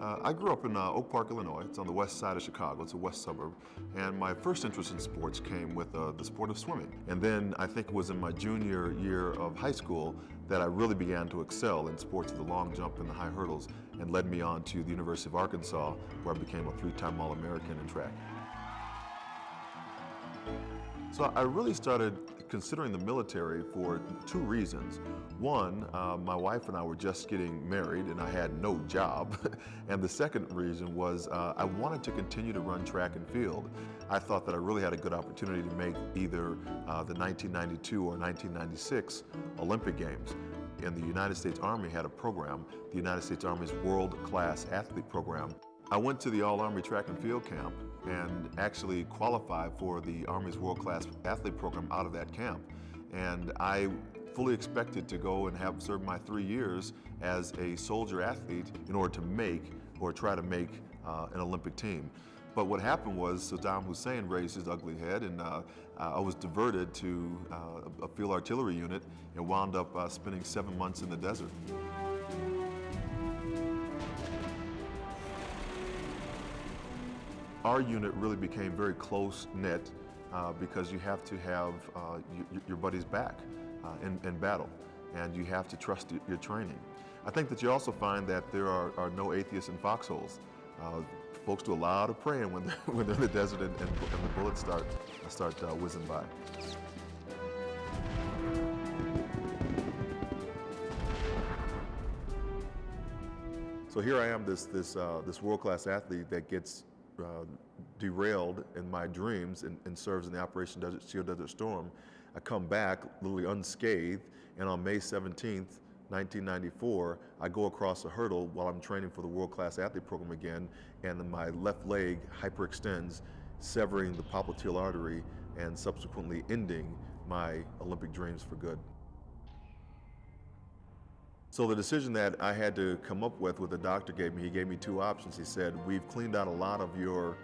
Uh, I grew up in uh, Oak Park, Illinois. It's on the west side of Chicago. It's a west suburb. And my first interest in sports came with uh, the sport of swimming. And then I think it was in my junior year of high school that I really began to excel in sports of the long jump and the high hurdles and led me on to the University of Arkansas where I became a three-time All-American in track. So I really started considering the military for two reasons. One, uh, my wife and I were just getting married and I had no job. and the second reason was uh, I wanted to continue to run track and field. I thought that I really had a good opportunity to make either uh, the 1992 or 1996 Olympic Games. And the United States Army had a program, the United States Army's World Class Athlete Program. I went to the All-Army Track and Field Camp and actually qualified for the Army's World Class Athlete Program out of that camp. And I fully expected to go and have served my three years as a soldier athlete in order to make or try to make uh, an Olympic team. But what happened was Saddam Hussein raised his ugly head and uh, I was diverted to uh, a field artillery unit and wound up uh, spending seven months in the desert. Our unit really became very close-knit uh, because you have to have uh, your buddies back uh, in, in, battle and you have to trust your training. I think that you also find that there are, are no atheists in foxholes. Uh, folks do a lot of praying when they're, when they're in the desert and, and, and the bullets start, start uh, whizzing by. So here I am, this, this, uh, this world-class athlete that gets uh, derailed in my dreams and, and, serves in the Operation Desert Shield Desert Storm. I come back literally unscathed, and on May 17th, 1994, I go across a hurdle while I'm training for the World Class Athlete Program again, and my left leg hyperextends, severing the popliteal artery and subsequently ending my Olympic dreams for good. So the decision that I had to come up with, what the doctor gave me, he gave me two options. He said, we've cleaned out a lot of your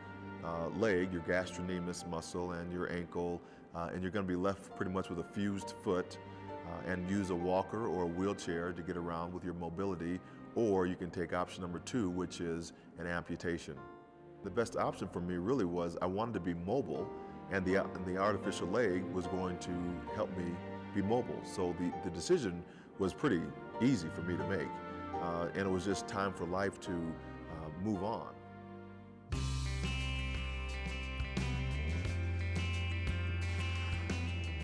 uh, leg, your gastrocnemius muscle and your ankle, uh, and you're going to be left pretty much with a fused foot uh, and use a walker or a wheelchair to get around with your mobility, or you can take option number two, which is an amputation. The best option for me really was I wanted to be mobile, and the, and the artificial leg was going to help me be mobile. So the, the decision was pretty easy for me to make. Uh, and it was just time for life to uh, move on.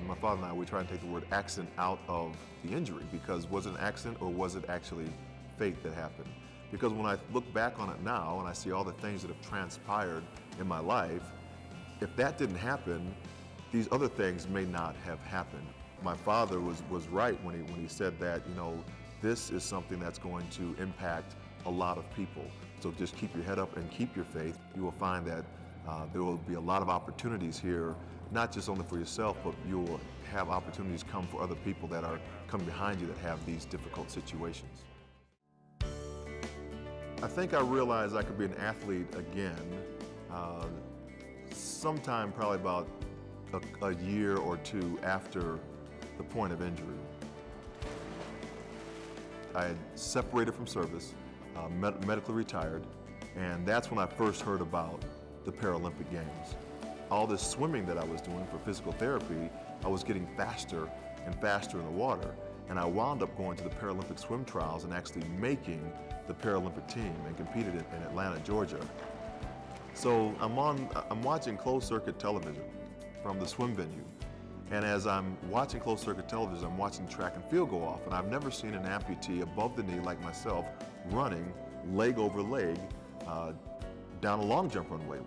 My father and I, we try and take the word accident out of the injury because was it an accident or was it actually fate that happened? Because when I look back on it now and I see all the things that have transpired in my life, if that didn't happen, these other things may not have happened my father was, was right when he, when he said that, you know, this is something that's going to impact a lot of people. So just keep your head up and keep your faith. You will find that uh, there will be a lot of opportunities here, not just only for yourself, but you will have opportunities come for other people that are coming behind you that have these difficult situations. I think I realized I could be an athlete again uh, sometime probably about a, a year or two after the point of injury. I had separated from service, uh, med medically retired, and that's when I first heard about the Paralympic Games. All this swimming that I was doing for physical therapy, I was getting faster and faster in the water, and I wound up going to the Paralympic swim trials and actually making the Paralympic team and competed in, in Atlanta, Georgia. So I'm on, I'm watching closed circuit television from the swim venue, and as I'm watching closed circuit television, I'm watching track and field go off. And I've never seen an amputee above the knee like myself running leg over leg uh, down a long jump runway.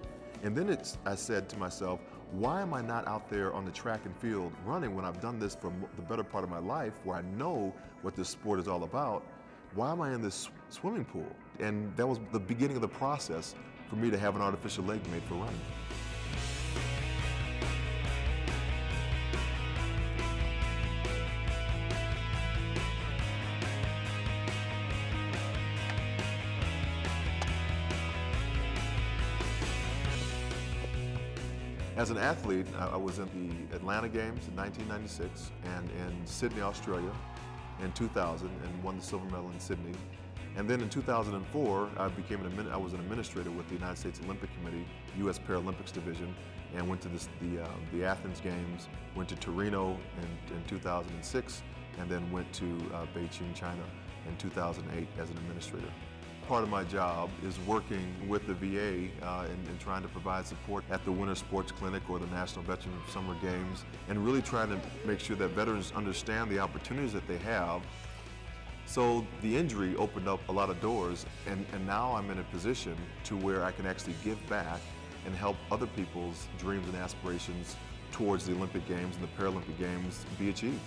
And then I said to myself, why am I not out there on the track and field running when I've done this for the better part of my life where I know what this sport is all about? Why am I in this swimming pool? And that was the beginning of the process for me to have an artificial leg made for running. As an athlete, I was in the Atlanta Games in 1996 and in Sydney, Australia in 2000 and won the silver medal in Sydney. And then in 2004, I became an I was an administrator with the United States Olympic Committee, U.S. Paralympics Division, and went to this, the, uh, the Athens Games, went to Torino in, in 2006, and then went to uh, Beijing, China in 2008 as an administrator. Part of my job is working with the VA uh, and, and, trying to provide support at the Winter Sports Clinic or the National Veteran Summer Games and really trying to make sure that veterans understand the opportunities that they have. So the injury opened up a lot of doors and, and now I'm in a position to where I can actually give back and help other people's dreams and aspirations towards the Olympic Games and the Paralympic Games be achieved.